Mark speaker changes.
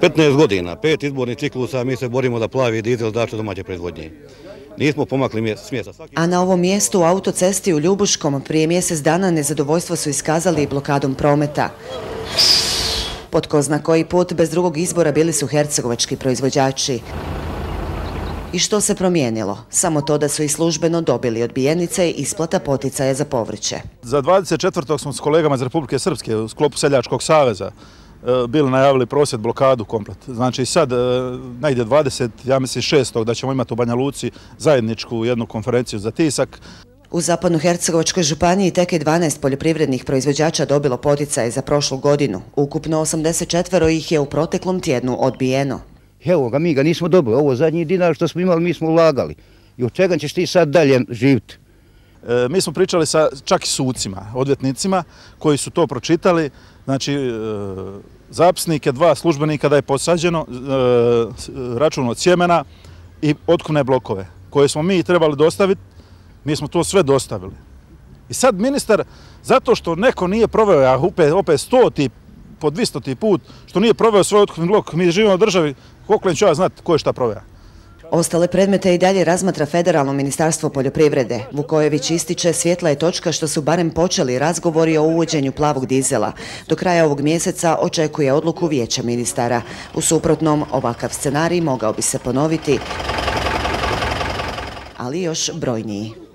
Speaker 1: 15 godina, pet izbornih ciklusa, mi se borimo da plavi dizel dače domaće proizvodnje. Nismo pomakli smjesa.
Speaker 2: A na ovom mjestu u autocesti u Ljubuškom prije mjesec dana nezadovoljstvo su iskazali blokadom prometa. Pod ko zna koji put bez drugog izbora bili su hercegovački proizvođači. I što se promijenilo? Samo to da su i službeno dobili odbijenice i isplata poticaja za povrće.
Speaker 3: Za 24. smo s kolegama iz Republike Srpske u sklopu Seljačkog saveza bili najavili prosjet blokadu komplet. Znači sad, e, najde 20, ja mislim 6. da ćemo imati u Banja Luci zajedničku jednu konferenciju za tisak.
Speaker 2: U Zapadno-Hercegovačkoj županiji tek je 12 poljoprivrednih proizvođača dobilo poticaje za prošlu godinu. Ukupno 84 ih je u proteklom tjednu odbijeno.
Speaker 4: Evo ga, mi ga nismo dobili. Ovo zadnji dinar što smo imali, mi smo ulagali. I od čega ćeš ti sad dalje živiti?
Speaker 3: E, mi smo pričali sa čak i sucima, odvjetnicima, koji su to pročitali. Znači, e, zapisnike dva službenika da je posađeno, e, e račun od sjemena i otkupne blokove, koje smo mi trebali dostaviti, mi smo to sve dostavili. I sad ministar, zato što neko nije proveo, ja opet, opet sto po 200 put, što nije proveo svoj otkupni blok, mi živimo u državi, koliko ću ja znati ko je šta proveo.
Speaker 2: Ostale predmete i dalje razmatra Federalno ministarstvo poljoprivrede. Vukojević ističe svjetla je točka što su barem počeli razgovori o uvođenju plavog dizela. Do kraja ovog mjeseca očekuje odluku vijeća ministara. U suprotnom, ovakav scenarij mogao bi se ponoviti, ali još brojniji.